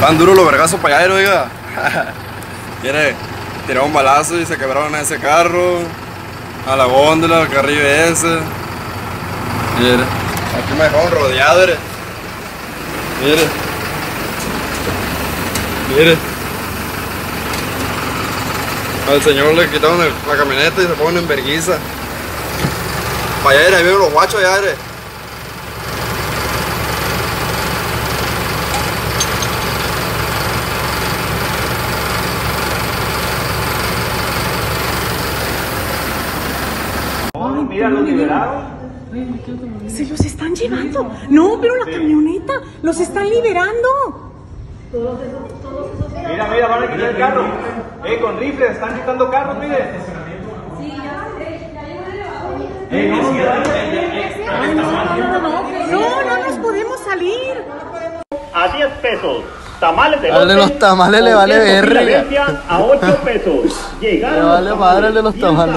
Tan duro los vergazos para allá, oiga. Quiere tirar un balazo y se quebraron a ese carro, a la góndola, al carrillo ese. Mire, aquí me dejaron rodeado, mire. Mire. Mire. Al señor le quitaron la camioneta y se ponen en verguiza. Para allá, ahí vienen los guachos allá, mire. Mira, los liberaron. Se los están llevando. No, pero la camioneta. Los están liberando. Mira, mira, van a quitar el carro. Eh, con rifles, están quitando carros, mire. Eh, no, No, no nos podemos salir. a 10 pesos. Tamales de Al de los tamales le vale verga. A 8 pesos. Llegaron Le vale madre el de los tamales.